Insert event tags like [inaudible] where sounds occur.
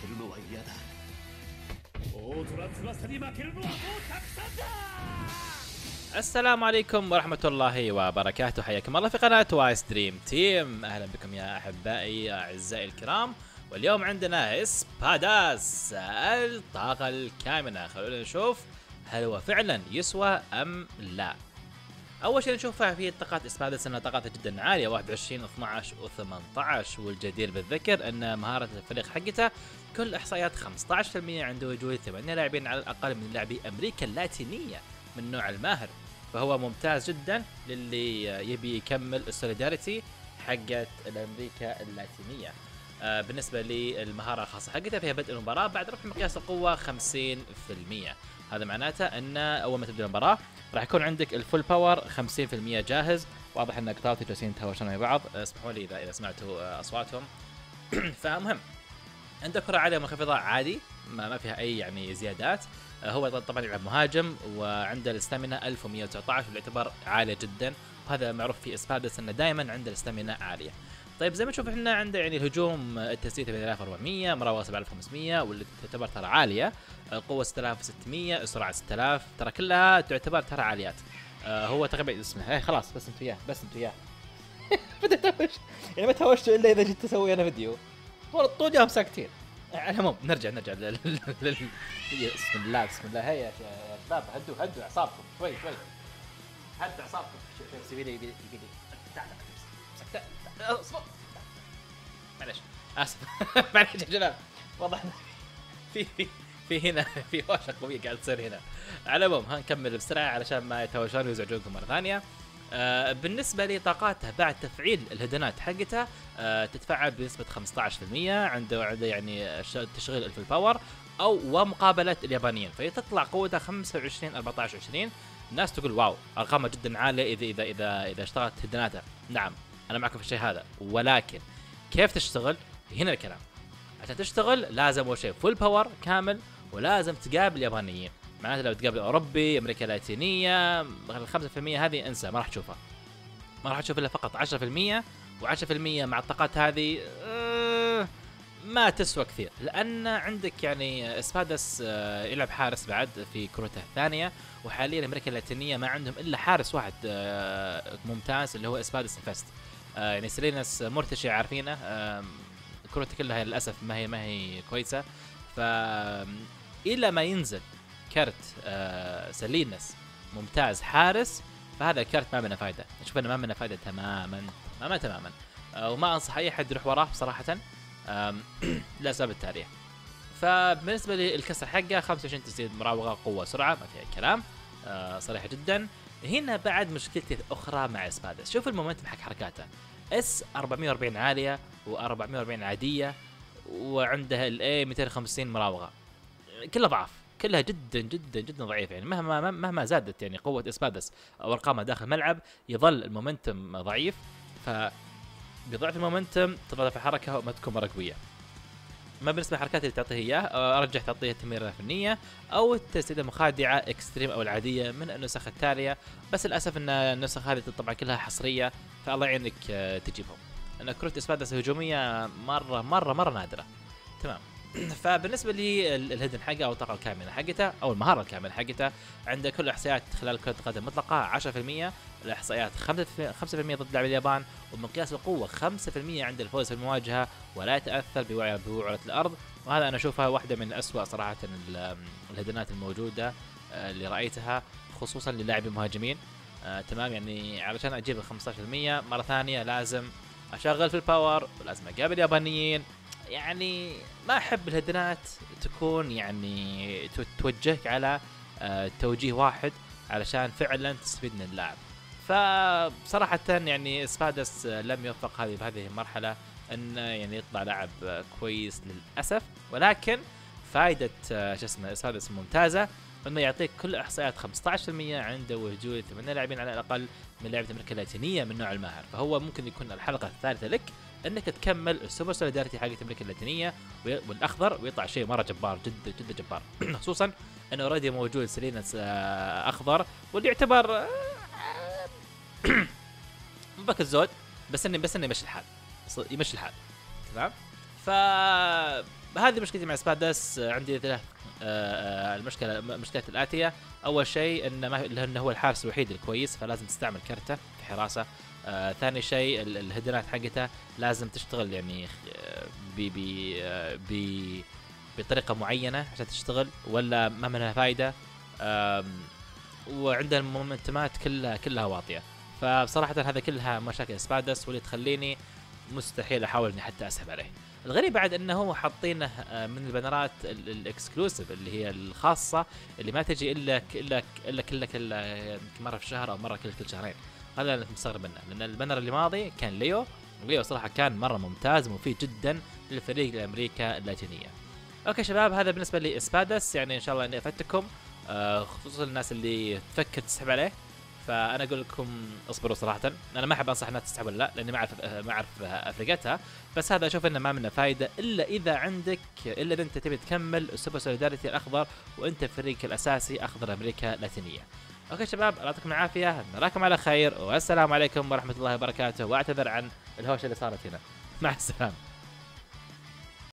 けるのは嫌だ大虎翼に負けるのはもうたくさんだ السلام عليكم ورحمة الله وبركاته حياكم الله في قناة وايس دريم تيم أهلا بكم يا أحبائي أعزائي الكرام واليوم عندنا اسباداس الطاقة الكامنة خلونا نشوف هل هو فعلا يسوى أم لا اول شيء نشوفها في طاقات اسبادس انها طاقاتها جدا عاليه 21 12 و18 والجدير بالذكر ان مهاره الفريق حقته كل إحصائيات 15% عنده وجود 8 لاعبين على الأقل من لاعبي أمريكا اللاتينية من نوع الماهر. فهو ممتاز جدا للي يبي يكمل ال solidarity حقت الأمريكا اللاتينية. آه بالنسبة للمهارة الخاصة حقتها فيها بدء المباراة بعد رفع مقياس القوة 50% هذا معناته أن أول ما تبدأ المباراة راح يكون عندك ال full power 50% جاهز. واضح أن قطاوتي جالسين يتهاوشون مع بعض. اسمحوا لي اذا إذا سمعتوا آه، أصواتهم. [clears throat] فمهم. عنده كرة عالية منخفضة عادي ما, ما فيها أي يعني زيادات. آه، هو طبعا يلعب مهاجم وعنده الاستامينا 1119 واللي يعتبر عالية جدا. وهذا معروف في إسبادس إنه دائما عنده الاستامينا عالية. طيب زي ما تشوف إحنا عنده يعني الهجوم آه، التسديد 8400 مراوغة 7500 واللي تعتبر ترى عالية. القوه 6600 السرعه 6000 ترى كلها تعتبر ترى عاليات. آه هو تقريبا اسمه. إيه خلاص بس أنت وياه بس أنت وياه. [laughs] بدأت يعني ما تهوشتوا إلا إذا جيت أسوي أنا فيديو. الطول يوم ساكتين. على العموم نرجع نرجع لل... لل... بسم الله بسم الله. هيا يا شباب هدوا هدوا أعصابكم شوي شوي. هدوا أعصابكم. شوف يبي لي؟ يبي لي. تعال تعال اصبر. معلش آسف. [laughs] معلش يا شباب واضح في في في هنا في هوشة قوية قاعد تصير هنا. على العموم هنكمل بسرعة علشان ما يتهاوشون ويزعجونكم مرة ثانية. بالنسبة لطاقاتها بعد تفعيل الهدنات حقتها آه تتفعل بنسبة 15% عنده عنده يعني ش- تشغيل ال full ال power أو ومقابلة اليابانيين. فتطلع قوتها 25 14 20 الناس تقول wow أرقامها جدا عالية اذا اذا اذا إذا اشتغلت hidden اتها. نعم أنا معكم في الشيء هذا. ولكن كيف تشتغل؟ هنا الكلام. عشان تشتغل لازم أول شيء full power كامل ولازم تقابل اليابانيين. معناته لو تقابل أوروبي أمريكا اللاتينية ال 5% هذه انسى ما راح تشوفها. ما راح تشوف إلا فقط 10% و10% مع الطاقات هذه آه، ما تسوى كثير. لأن عندك يعني إسبادس آه، يلعب حارس بعد في كروته الثانية وحاليا أمريكا اللاتينية ما عندهم إلا حارس واحد آه، ممتاز اللي هو إسبادس آه، يعني سيلينس مرتشي عارفينه آم، كروته كلها للأسف ما هي ما هي كويسة. ف إلى ما ينزل كرت آه سلينس ممتاز. حارس فهذا الكرت ما منه فائده أشوف إنه ما منه فائده تماما ما ما تماما. آه وما أنصح أي أحد يروح وراه بصراحة. [clears throat] لأسباب التاليه فبالنسبة للكسر حقه 25 تسديد مراوغة قوة سرعة ما فيها كلام. آه صريحة جدا. هنا بعد مشكلتي الأخرى مع إسبادس. شوف ال momentum حق حركاته. S 440 عالية و440 عادية وعندها ال A 250 مراوغة. كلها ضعف. كلها جدا جدا جدا ضعيفة. يعني مهما مهما زادت يعني قوة إسبادس أو أرقامها داخل الملعب يظل ال momentum ضعيف. ف بضعف ال momentum تظل في حركة ما تكون مرة قوية. ما بالنسبة للحركات اللي تعطيه اياه أرجح تعطيه التمريرة الفنية أو التسديدة المخادعة extreme أو العادية من النسخ التالية. بس للأسف إن النسخ هذه طبعا كلها حصرية فالله يعينك تجيبهم. لأن كروت إسبادس الهجوميه مرة مرة مرة نادرة. تمام. [clears throat] فبالنسبة لي ال- الهدن حقه أو الطاقة الكامله حقته أو المهارة الكامله حقته عنده كل الأحصائيات خلال كرة القدم مطلقة 10% الأحصائيات 5% 5% ضد لاعب اليابان ومقياس القوة 5% عند الفوز في المواجهة ولا يتأثر بوعي بوعره الأرض. وهذا أنا أشوفها واحدة من اسوء صراحة ال- الهدنات الموجودة آه، اللي رأيتها خصوصا للاعبين المهاجمين. آه تمام يعني علشان أجيب ال 15% مرة ثانية لازم أشغل في ال power ولازم أقابل اليابانيين يعني ما أحب الهدنات تكون يعني تو- توجهك على آه، توجيه واحد علشان فعلا تستفيد من اللاعب. فصراحة يعني سبادس آه، لم يوفق هذه بهذه المرحلة أن يعني يطلع لاعب آه، كويس للأسف. ولكن فائدة آه، شو اسمه سبادس ممتازة. انه يعطيك كل إحصائيات 15% عنده وجود 8 لاعبين على الأقل من لعبة أمريكا اللاتينية من نوع الماهر فهو ممكن يكون الحلقة الثالثة لك إنك تكمل ال super solidarity حقت أمريكا اللاتينية والأخضر ويطلع شيء مرة جبار جدا جدا جبار. [clears throat] خصوصا إنه already موجود سيلينس آه، أخضر واللي يعتبر آه، [clears throat] مو بذاك الزود بس انه بس انه يمشي الحال. يمشي الحال. تمام؟ فهذه مشكلتي مع سبادس عندي ثلاث آه، آه، المشكلة المشكلات الآتية. أول شيء انه ما انه هو الحارس الوحيد الكويس فلازم تستعمل كرته في حراسة. آه ثاني شيء ال- الهدنات حقته لازم تشتغل يعني آه، ب ب آه، ب بطريقة معينة عشان تشتغل ولا ما منها فايدة. آم، وعندها المومنتمات كلها كلها واطية. فبصراحة هذا كلها مشاكل سبادس واللي تخليني مستحيل أحاول إني حتى أسحب عليه. الغريب بعد انه حاطينه آه، من البنرات ال- ال exclusive اللي هي الخاصة اللي ما تجي إلا إلا إلا كل كل مرة في الشهر أو مرة كل كل شهرين. هذا اللي مستغرب منه لأن ال banner اللي ماضي كان ليو وليو صراحة كان مرة ممتاز ومفيد جدا للفريق الأمريكا اللاتينية. okay شباب هذا بالنسبة لإسبادس يعني إن شاء الله إني افدتكم آه، خصوصا الناس اللي تفكر تسحب عليه. فأنا أقول لكم اصبروا صراحة. أنا ما أحب أنصح الناس تسحب ولا لا لأني ما أعرف ما أعرف افرقتها بس هذا أشوف إنه ما منه فايدة إلا إذا عندك إلا إذا أنت تبي تكمل ال super solidarity الأخضر وأنت فريقك الأساسي أخضر أمريكا اللاتينية. okay شباب الله يعطيكم العافية. نراكم على خير والسلام عليكم ورحمة الله وبركاته. وأعتذر عن الهوشة اللي صارت هنا. مع السلامة.